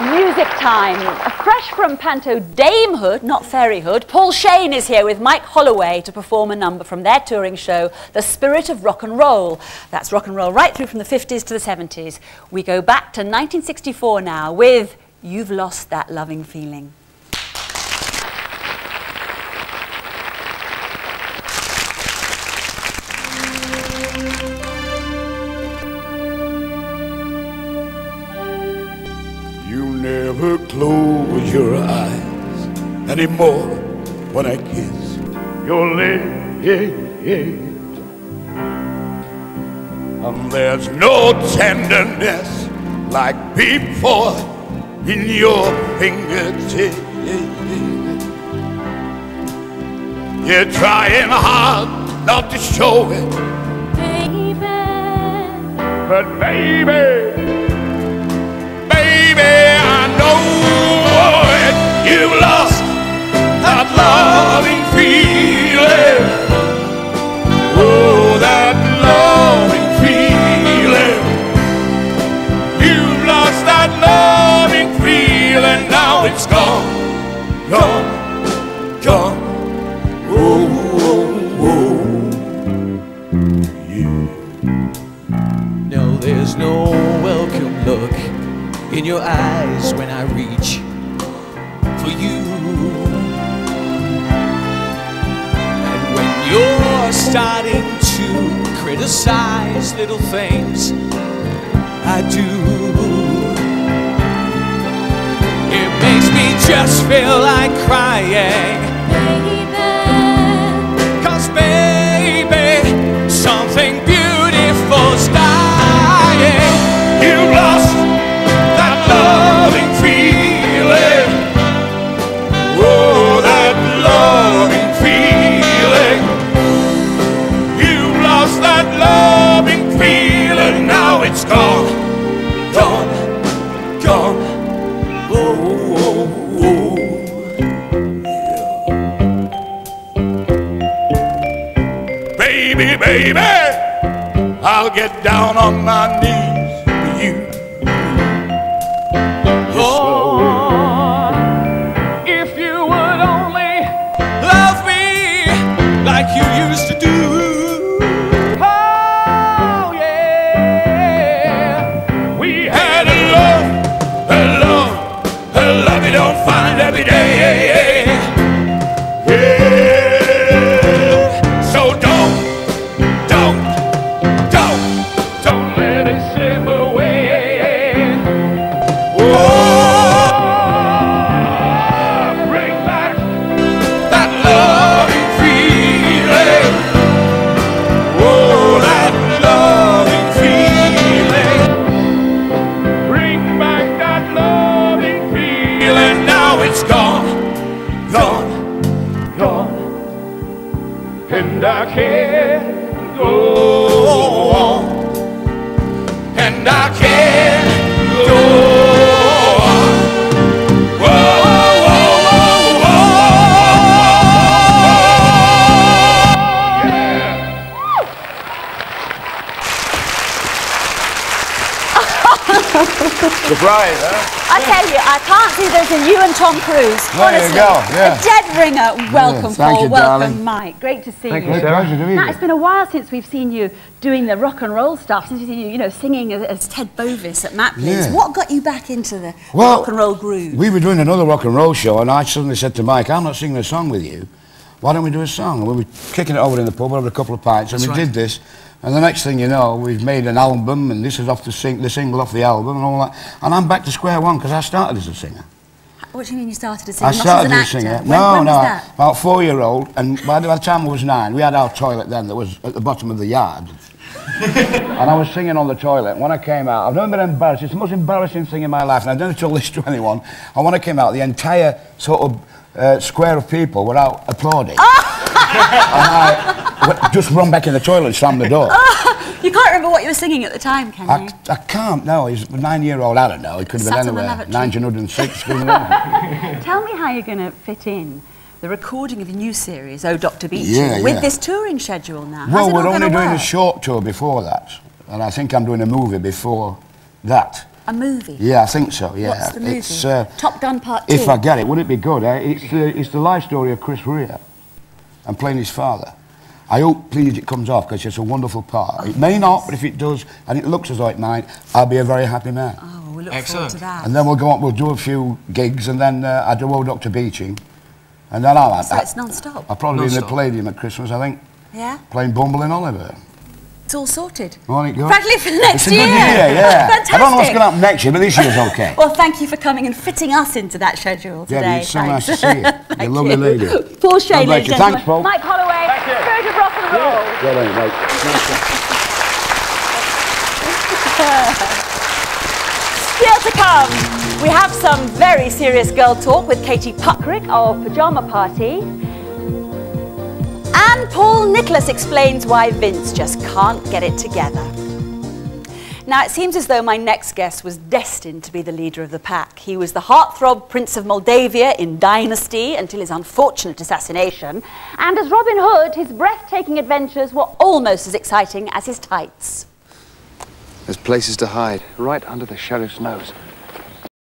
Music time. Fresh from Panto Damehood, not Fairyhood, Paul Shane is here with Mike Holloway to perform a number from their touring show, The Spirit of Rock and Roll. That's rock and roll right through from the 50s to the 70s. We go back to 1964 now with You've Lost That Loving Feeling. Never close your eyes anymore when I kiss your lips. And there's no tenderness like before in your fingertips. You're trying hard not to show it, baby. but baby, baby, You lost that loving feeling. Oh, that loving feeling. You lost that loving feeling. Now it's gone, gone, gone. Oh, oh, oh. Yeah. No, there's no welcome look in your eyes when I reach for you. And when you're starting to criticize little things I do, it makes me just feel like crying. I'll get down on my knees And I can't go Surprise, huh? I tell you, I can't see there's a you and Tom Cruise. There you Honestly, go, yeah. a dead ringer. Welcome, thank Paul. you, Welcome, darling. Mike. Great to see Thank you. you, Sarah. Pleasure to meet Now, it's been a while since we've seen you doing the rock and roll stuff. Since we've seen you, you know, singing as, as Ted Bovis at Maplin's. Yeah. What got you back into the Well, rock and roll groove? We were doing another rock and roll show, and I suddenly said to Mike, I'm not singing a song with you. Why don't we do a song? And we were kicking it over in the pub over a couple of pints, and That's we right. did this. And the next thing you know, we've made an album, and this is off the, sing- the single off the album, and all that. And I'm back to square one because I started as a singer. what do you mean you started as a singer? I started as an as a actor? singer. When, no, when no, was that? about four-year-old, and by the, by the time I was nine, we had our toilet then that was at the bottom of the yard. and I was singing on the toilet. When I came out, I've never been embarrassed. It's the most embarrassing thing in my life, and I don't tell this to anyone. And when I came out, the entire sort of uh, square of people were out applauding. and I just run back in the toilet and slammed the door. You can't remember what you were singing at the time, can you? I, I can't, no, he's a nine-year-old, I don't know, he could have Sat been anywhere, lavatory. 1906, Tell me how you're going to fit in the recording of the new series, Oh Dr. Beeching, Yeah, with yeah. this touring schedule now. Well, How's we're only doing a short tour before that, and I think I'm doing a movie before that. A movie? Yeah, I think so, yeah. What's the movie? It's, uh, Top Gun Part 2? if I get it, would it be good? Eh? It's, the, it's the life story of Chris Rea. I'm playing his father. I hope, please, it comes off because it's a wonderful part. It may not, but if it does, and it looks as though it might, I'll be a very happy man. Oh, well, we look Excellent. forward to that. And then we'll go on, we'll do a few gigs, and then uh, I do old Dr. Beeching. And then I'll have so it's non-stop? I'll probably be in the Palladium at Christmas, I think, Yeah? playing Bumble in Oliver. It's all sorted. Won't it go? For next it's a good year. year, yeah. Fantastic. I don't know what's going to happen next year, but this year's okay. Well, thank you for coming and fitting us into that schedule Yeah, today. it's so nice to see you. You're a lovely you. lady. Paul Shane, ladies and. Thanks, Paul. Mike Holloway, Spirit of Rock and Roll. Well done, mate. Nice. Still to come, we have some very serious girl talk with Katie Puckrik of Pajama Party. And Paul Nicholas explains why Vince just can't get it together. Now, it seems as though my next guest was destined to be the leader of the pack. He was the heartthrob Prince of Moldavia in Dynasty until his unfortunate assassination. And as Robin Hood, his breathtaking adventures were almost as exciting as his tights. There's places to hide, right under the sheriff's nose.